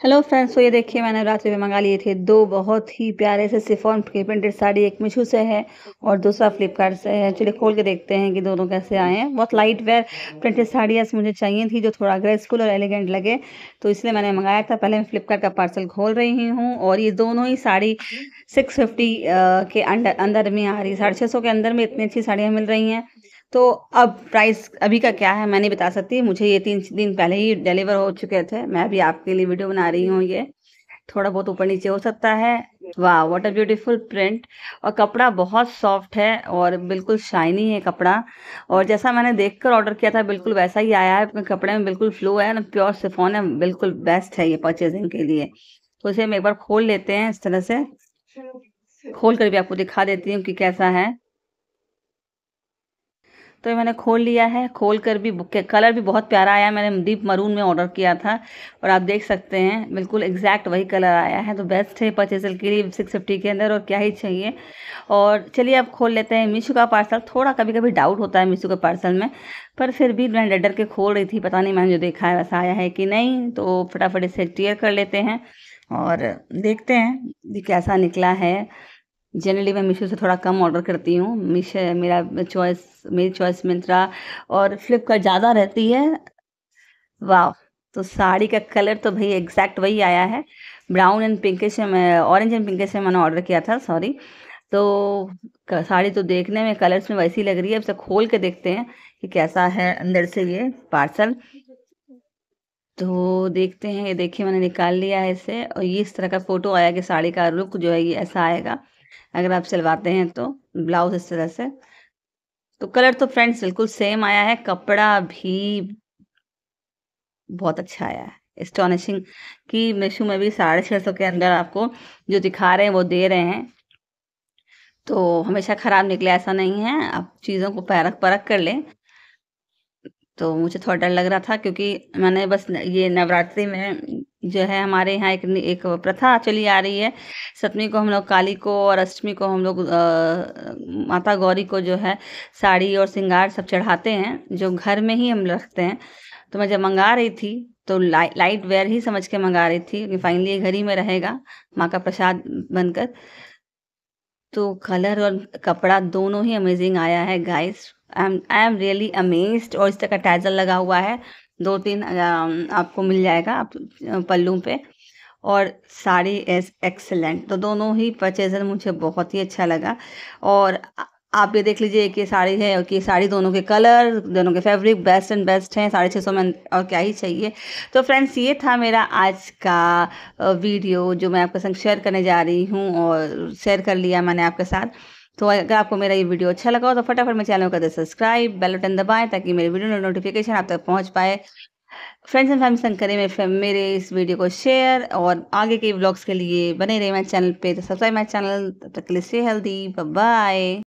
Hello friends तो ये देखिए मैंने रात्रि में मंगा लिए थे दो बहुत ही प्यारे से सिफोन की प्रिंटेड साड़ी, एक मिशू से है और दूसरा फ्लिपकार्ट से है। चलिए खोल के देखते हैं कि दोनों कैसे आए हैं। बहुत लाइट वेयर प्रिंटेड साड़ियाँ मुझे चाहिए थी जो थोड़ा ग्रेसफुल और एलिगेंट लगे। तो इसलिए मैंने मंगाया था। पहले मैं फ्लिपकार्ट का पार्सल खोल रही हूँ और ये दोनों ही साड़ी सिक्स फिफ्टी के अंडर, अंदर में आ रही है साढ़े छः सौ के अंदर में इतनी अच्छी साड़ियाँ मिल रही हैं। तो अब प्राइस अभी का क्या है मैं नहीं बता सकती। मुझे ये तीन दिन पहले ही डिलीवर हो चुके थे। मैं अभी आपके लिए वीडियो बना रही हूँ ये। थोड़ा बहुत ऊपर नीचे हो सकता है। वाह व्हाट अ ब्यूटीफुल प्रिंट और कपड़ा बहुत सॉफ्ट है और बिल्कुल शाइनी है कपड़ा। और जैसा मैंने देखकर ऑर्डर किया था, बिल्कुल वैसा ही आया है। कपड़े में बिल्कुल फ्लो है ना प्योर सिफोन है। बिल्कुल बेस्ट है ये परचेजिंग के लिए। तो इसे हम एक बार खोल लेते हैं इस तरह से। खोल कर भी आपको दिखा देती हूँ कि कैसा है। तो मैंने खोल लिया है। खोल कर भी कलर भी बहुत प्यारा आया। मैंने डीप मरून में ऑर्डर किया था और आप देख सकते हैं, बिल्कुल एग्जैक्ट वही कलर आया है। तो बेस्ट है परचेजल के लिए सिक्स फिफ्टी के अंदर और क्या ही चाहिए। और चलिए अब खोल लेते हैं मीशो का पार्सल थोड़ा कभी कभी डाउट होता है मीशो के पार्सल में, पर फिर भी मैं डर के खोल रही थी। पता नहीं मैंने जो देखा है वैसा आया है कि नहीं। तो फटाफट इसे क्लियर कर लेते हैं और देखते हैं कि कैसा निकला है। जनरली मैं मीशो से थोड़ा कम ऑर्डर करती हूँ। मीशो मेरा चॉइस मेरी चॉइस मिंत्रा और फ्लिपकार्ट ज़्यादा रहती है। वाह तो साड़ी का कलर तो भाई एग्जैक्ट वही आया है। ब्राउन एंड पिंकिश में ऑरेंज एंड पिंकिश में मैंने ऑर्डर किया था सॉरी तो साड़ी तो देखने में कलर्स में वैसी लग रही है। अब से खोल के देखते हैं कि कैसा है अंदर से ये पार्सल तो देखते हैं, ये देखिए मैंने निकाल लिया है इसे और ये इस तरह का फ़ोटो आया कि साड़ी का लुक जो है ये ऐसा आएगा। अगर आप सिलवाते हैं तो ब्लाउज इस तरह से। तो कलर तो फ्रेंड्स बिल्कुल सेम आया है, कपड़ा भी बहुत अच्छा आया है। एस्टॉनिशिंग कि मिशू में भी साढ़े छः सौ के अंदर आपको जो दिखा रहे हैं वो दे रहे हैं। तो हमेशा ख़राब निकले, ऐसा नहीं है। आप चीज़ों को परख परख कर लें। तो मुझे थोड़ा डर लग रहा था क्योंकि मैंने बस ये नवरात्रि में जो है हमारे यहाँ एक एक प्रथा चली आ रही है। सप्तमी को हम लोग काली को और अष्टमी को हम लोग माता गौरी को जो है साड़ी और श्रृंगार सब चढ़ाते हैं जो घर में ही हम रखते हैं। तो मैं जब मंगा रही थी तो लाई, लाइट वेयर ही समझ के मंगा रही थी कि फाइनली घर ही में रहेगा माँ का प्रसाद बनकर। तो कलर और कपड़ा दोनों ही अमेजिंग आया है guys I am I am really amazed और इस तरह का टैजल लगा हुआ है। दो तीन आपको मिल जाएगा आप पल्लू पे। और साड़ी इज़ एक्सेलेंट। तो दोनों ही परचेजर मुझे बहुत ही अच्छा लगा। और आप ये देख लीजिए कि साड़ी है और कि साड़ी दोनों के कलर, दोनों के फैब्रिक बेस्ट एंड बेस्ट हैं, साढ़े छः सौ में और क्या ही चाहिए। तो फ्रेंड्स, ये था मेरा आज का वीडियो जो मैं आपके संग शेयर करने जा रही हूँ और शेयर कर लिया मैंने आपके साथ। तो अगर आपको मेरा ये वीडियो अच्छा लगा हो तो फटाफट मेरे चैनल को कर सब्सक्राइब, बेल बटन दबाएँ ताकि मेरे वीडियो नोटिफिकेशन आप तक पहुँच पाए। फ्रेंड्स एंड फैमिली संग करें मेरे मेरे इस वीडियो को शेयर और आगे के ब्लॉग्स के लिए बने रहे मेरे चैनल पे। तो सब्सक्राइब माई चैनल, तब तक के लिए से हेल्दी बाय